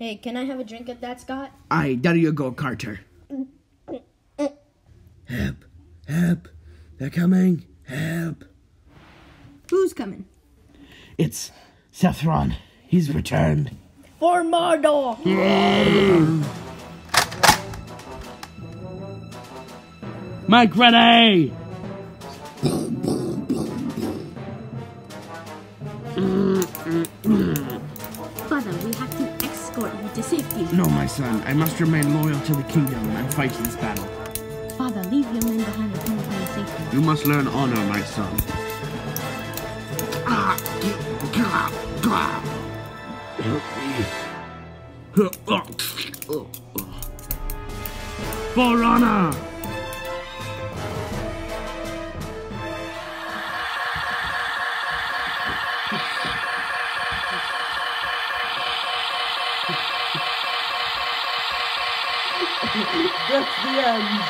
Hey, can I have a drink at that, Scott? Aye, there you go, Carter. Help! Help! They're coming! Help! Who's coming? It's Sethron. He's returned. For Mordor! Mike ready! Father, we have to escort you to safety. No, my son. I must remain loyal to the kingdom and fight this battle. Father, leave your men behind and come with me safely. You must learn honor, my son. For honor! That's the end.